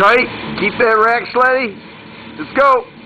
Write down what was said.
tight. Keep that rack Sleddy. Let's go.